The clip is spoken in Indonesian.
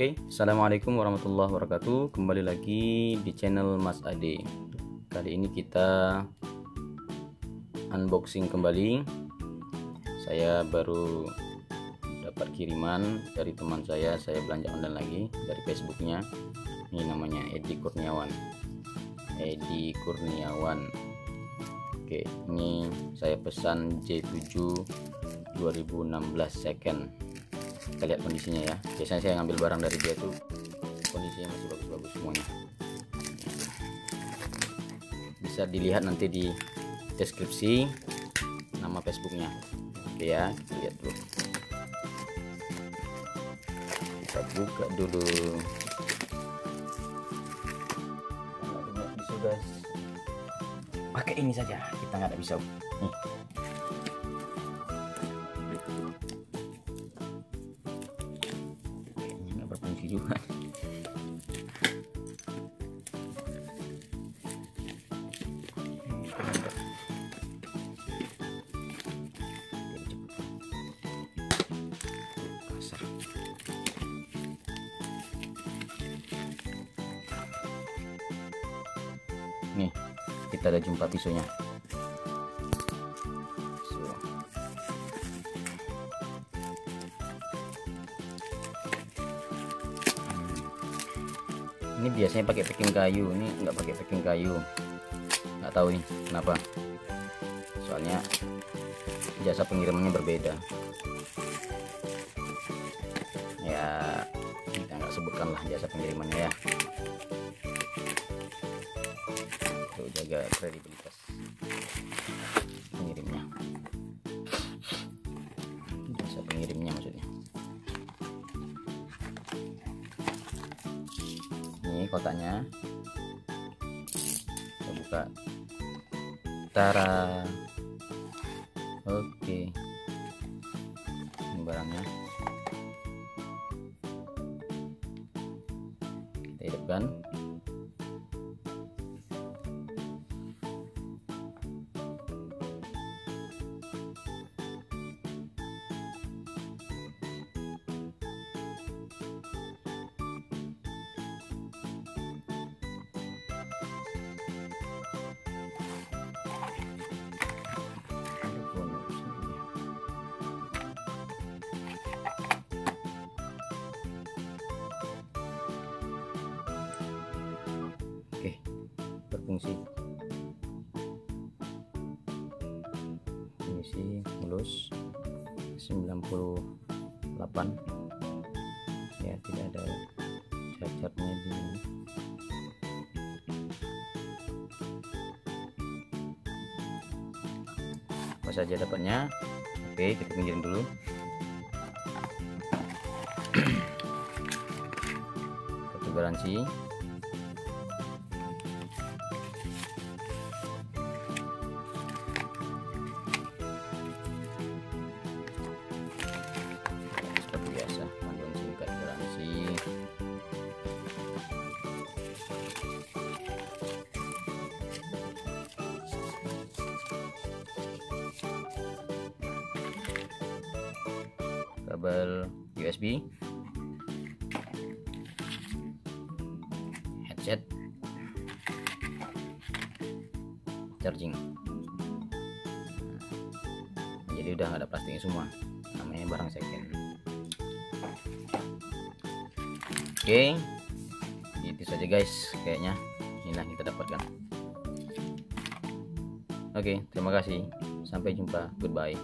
Oke, assalamualaikum warahmatullahi wabarakatuh. Kembali lagi di channel Mas Ade. Kali ini kita unboxing kembali. Saya baru dapat kiriman dari teman saya. Saya belanja online lagi dari Facebooknya. Ini namanya Edi Kurniawan. Edi Kurniawan. Oke, ini saya pesan J7 2016 second kita lihat kondisinya ya. Biasanya saya ngambil barang dari dia tuh kondisinya masih bagus-bagus semuanya. Bisa dilihat nanti di deskripsi nama Facebooknya. Oke ya kita lihat dulu. Kita buka dulu. Bisa pakai ini saja kita nggak pisau nih juga nih kita ada jumpa pisaunya ini biasanya pakai packing kayu ini nggak pakai packing kayu. Nggak tahu nih kenapa? Soalnya jasa pengirimannya berbeda. Ya kita nggak sebutkan lah jasa pengirimannya ya. Untuk jaga kredibilitas pengirimnya ini kotaknya kita buka. Tara. Oke. Ini barangnya. Kita hidupkan berfungsi. Misi mulus 98. Ya, tidak ada cacatnya di apa saja dapatnya oke kita pinggirin dulu kartu garansi kabel USB headset. Charging. Jadi udah ada plastiknya semua. Namanya barang second. Oke. Itu saja guys. Kayaknya inilah kita dapatkan. Oke terima kasih. Sampai jumpa. Goodbye